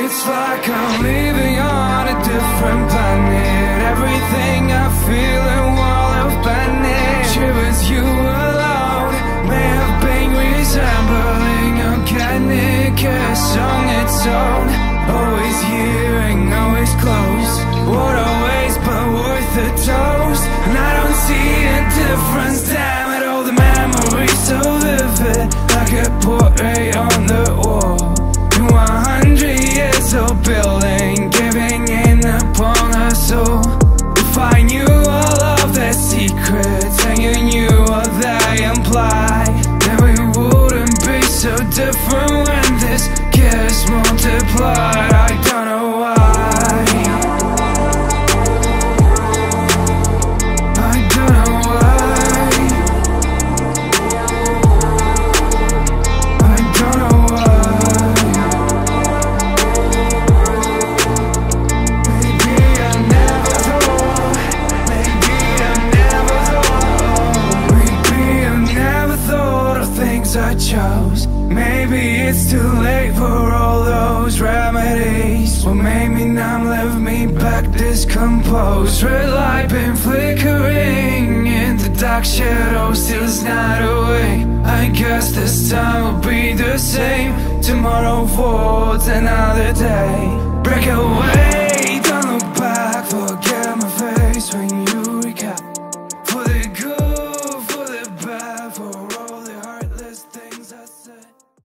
It's like I'm living on a different planet. Everything I feel in wall of It was you alone. May have been resembling organic A song its own. Always hearing, always close. What a waste but worth the toast. And I don't see a difference. Damn it, all the memories so vivid Like a portrait upon If I knew all of their secrets And you knew what they imply Then we wouldn't be so different When this gets multiplied chose Maybe it's too late for all those remedies. What made me numb left me back discomposed. Red light been flickering in the dark shadows Still it's not away. I guess this time will be the same. Tomorrow for another day